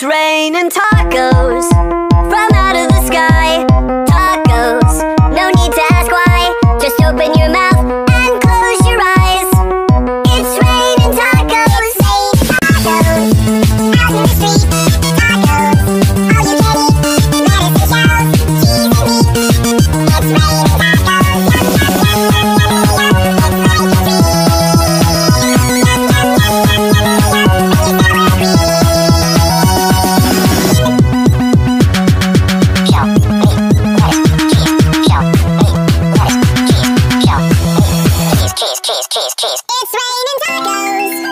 It's raining tacos from out of the sky. Tacos, no need to ask why. Just open your mouth and close your eyes. It's raining tacos. It's raining tacos out in the street. It's raining tacos.